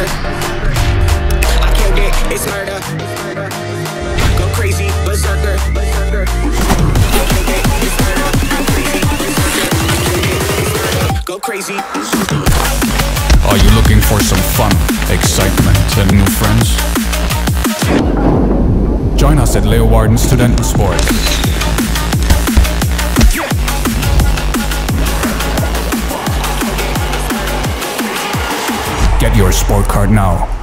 murder. I killed it, it's murder. Go crazy, berserker. Go crazy. Are you looking for some fun, excitement, and new friends? Join us at Leeuwarden Student Sports. Get your sport card now.